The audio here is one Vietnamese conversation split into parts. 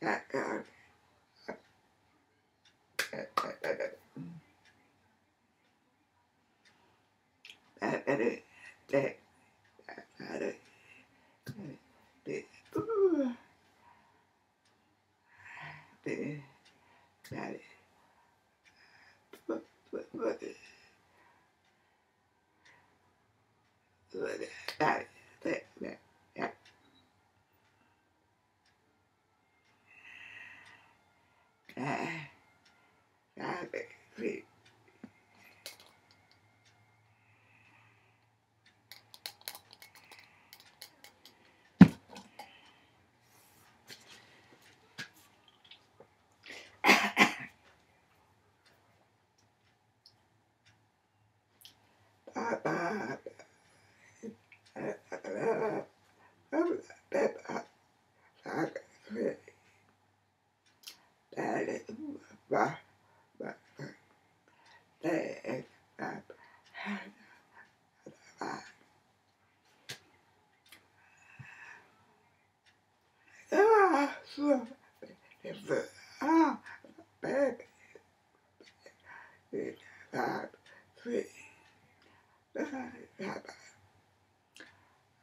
That guy. À, à, để để để à, để để để Rabbit, rabbit. Yeah.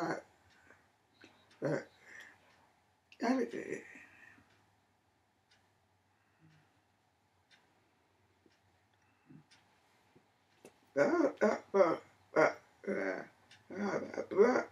but but everything uh, uh, uh that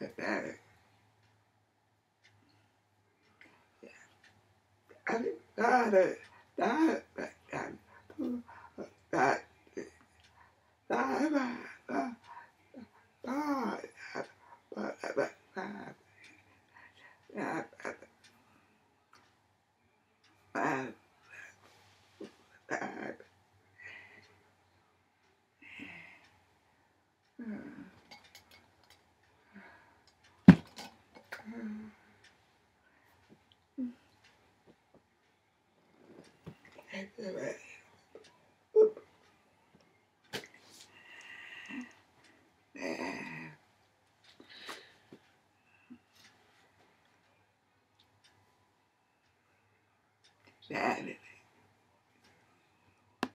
đã đã đã đã đã đã đã